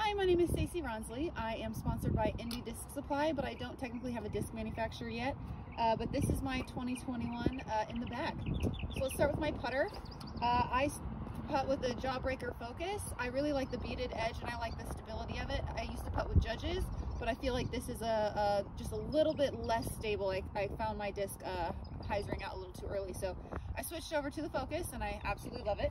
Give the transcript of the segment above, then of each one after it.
Hi, my name is Stacie Rawnsley. I am sponsored by Indie Disc Supply, but I don't technically have a disc manufacturer yet. Uh, but this is my 2021 uh, in the bag. So let's start with my putter. Uh, I putt with the Jawbreaker Focus. I really like the beaded edge and I like the stability of it. I used to putt with Judges, but I feel like this is a, a just a little bit less stable. I, I found my disc uh, hyzering out a little too early, so I switched over to the Focus and I absolutely love it.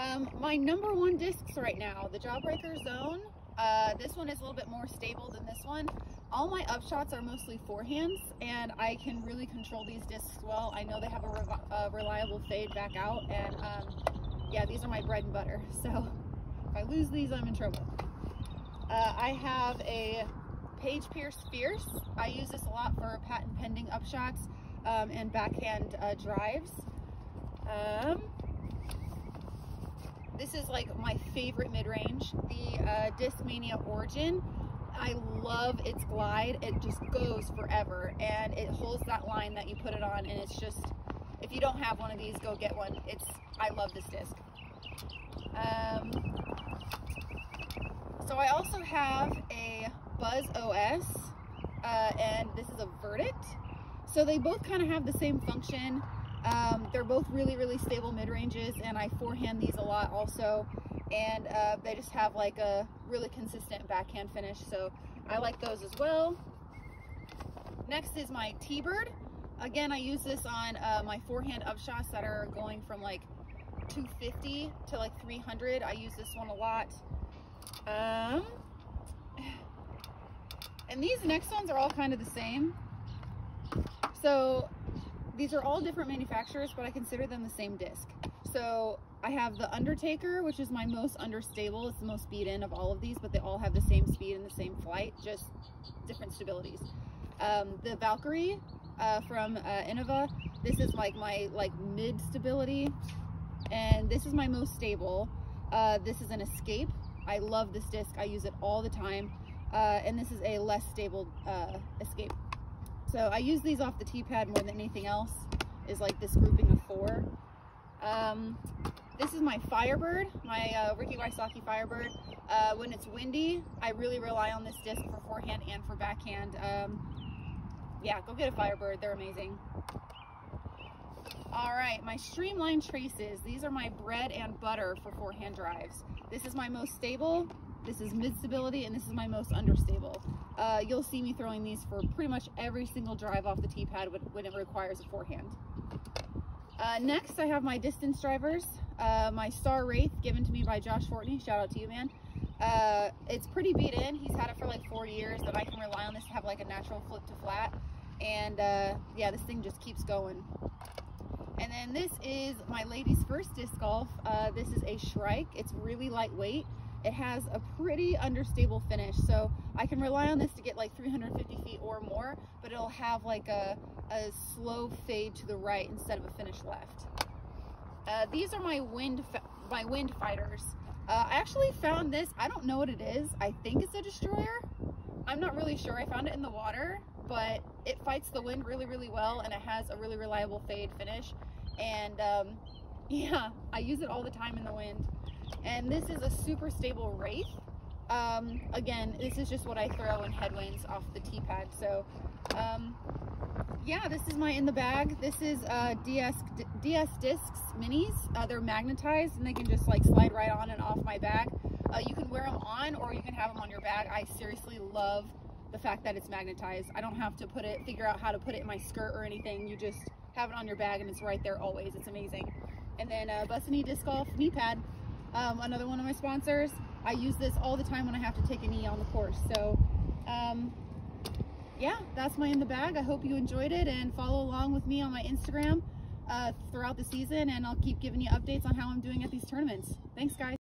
Um, my number one discs right now, the Jawbreaker Zone. Uh, this one is a little bit more stable than this one. All my upshots are mostly forehands, and I can really control these discs well. I know they have a, re a reliable fade back out, and um, yeah, these are my bread and butter. So if I lose these, I'm in trouble. Uh, I have a Paige Pierce Fierce. I use this a lot for patent pending upshots um, and backhand uh, drives. Um, this is like my favorite mid-range, the uh, Discmania Origin. I love its glide. It just goes forever and it holds that line that you put it on and it's just, if you don't have one of these, go get one. It's, I love this disc. Um, so I also have a Buzz OS uh, and this is a Verdict. So they both kind of have the same function. Um, they're both really, really stable mid-ranges and I forehand these a lot also. And uh, they just have like a really consistent backhand finish. So I like those as well. Next is my T-Bird. Again, I use this on uh, my forehand upshots that are going from like 250 to like 300. I use this one a lot. Um, and these next ones are all kind of the same. So these are all different manufacturers, but I consider them the same disc. So I have the Undertaker, which is my most understable. It's the most speed in of all of these, but they all have the same speed and the same flight, just different stabilities. Um, the Valkyrie uh, from uh, Innova, this is like my like mid stability, and this is my most stable. Uh, this is an Escape. I love this disc. I use it all the time. Uh, and this is a less stable uh, Escape. So I use these off the T-pad more than anything else, is like this grouping of four. Um, this is my Firebird, my uh, Ricky Wysocki Firebird. Uh, when it's windy, I really rely on this disc for forehand and for backhand. Um, yeah, go get a Firebird, they're amazing. All right, my Streamline Traces. These are my bread and butter for forehand drives. This is my most stable, this is mid stability, and this is my most understable. Uh, you'll see me throwing these for pretty much every single drive off the tee pad when, when it requires a forehand. Uh, next, I have my distance drivers. Uh, my Star Wraith, given to me by Josh Fortney. Shout out to you, man. Uh, it's pretty beat in. He's had it for like four years, but I can rely on this to have like a natural flip to flat. And uh, yeah, this thing just keeps going. And then this is my lady's first disc golf. Uh, this is a Shrike. It's really lightweight. It has a pretty understable finish, so I can rely on this to get like 350 feet or more, but it'll have like a, a slow fade to the right instead of a finish left. Uh, these are my wind my wind fighters. Uh, I actually found this, I don't know what it is. I think it's a destroyer. I'm not really sure. I found it in the water, but it fights the wind really, really well, and it has a really reliable fade finish. And um, yeah, I use it all the time in the wind and this is a super stable Wraith. Um, again, this is just what I throw in headwinds off the T-pad. So, um, yeah, this is my in the bag. This is uh, DS, DS Discs Minis. Uh, they're magnetized and they can just like slide right on and off my bag. Uh, you can wear them on or you can have them on your bag. I seriously love the fact that it's magnetized. I don't have to put it, figure out how to put it in my skirt or anything. You just have it on your bag and it's right there always. It's amazing. And then uh, Bussini Disc Golf knee pad um, another one of my sponsors. I use this all the time when I have to take a knee on the course. So um, yeah, that's my in the bag. I hope you enjoyed it and follow along with me on my Instagram uh, throughout the season and I'll keep giving you updates on how I'm doing at these tournaments. Thanks guys.